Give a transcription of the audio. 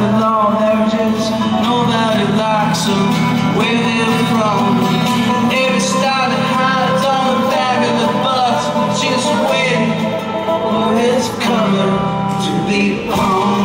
the law of just nobody likes them where they're from. Every star that hides on the back of the bus, just waiting for his coming to be on.